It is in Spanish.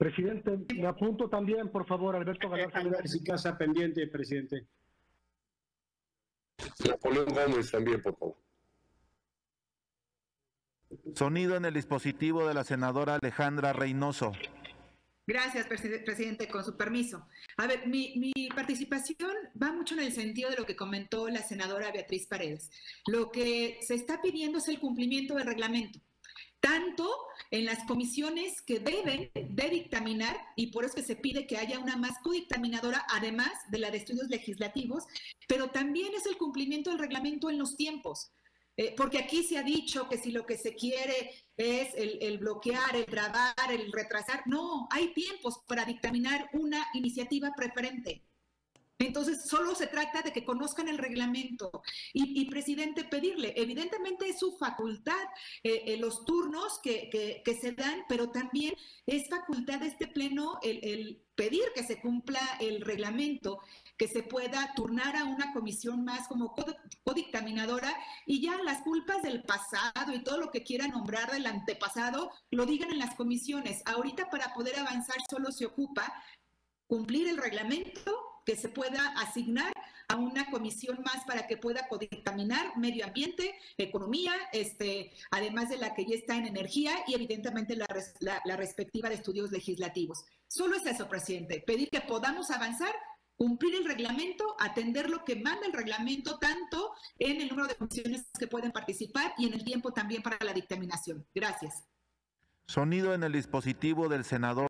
Presidente, me apunto también, por favor, Alberto Galarza. Si casa pendiente, presidente. Napoleón Gómez también, por favor. Sonido en el dispositivo de la senadora Alejandra Reynoso. Gracias, presidente, con su permiso. A ver, mi, mi, participación va mucho en el sentido de lo que comentó la senadora Beatriz Paredes. Lo que se está pidiendo es el cumplimiento del reglamento, tanto en las comisiones que deben de dictaminar, y por eso que se pide que haya una más codictaminadora, además de la de estudios legislativos, pero también es el cumplimiento del reglamento en los tiempos. Eh, porque aquí se ha dicho que si lo que se quiere es el, bloquear, el grabar, el retrasar, no, hay tiempos para dictaminar una iniciativa preferente. Entonces, solo se trata de que conozcan el reglamento y, presidente, pedirle, evidentemente es su facultad eh, eh, los turnos que, se dan, pero también es facultad de este pleno el pedir que se cumpla el reglamento que se pueda turnar a una comisión más como codictaminadora y ya las culpas del pasado y todo lo que quiera nombrar del antepasado lo digan en las comisiones. Ahorita para poder avanzar solo se ocupa cumplir el reglamento que se pueda asignar a una comisión más para que pueda codictaminar medio ambiente, economía, este, además de la que ya está en energía y evidentemente la, la respectiva de estudios legislativos. Solo es eso, presidente, pedir que podamos avanzar cumplir el reglamento, atender lo que manda el reglamento, tanto en el número de comisiones que pueden participar y en el tiempo también para la dictaminación. Gracias. Sonido en el dispositivo del senador.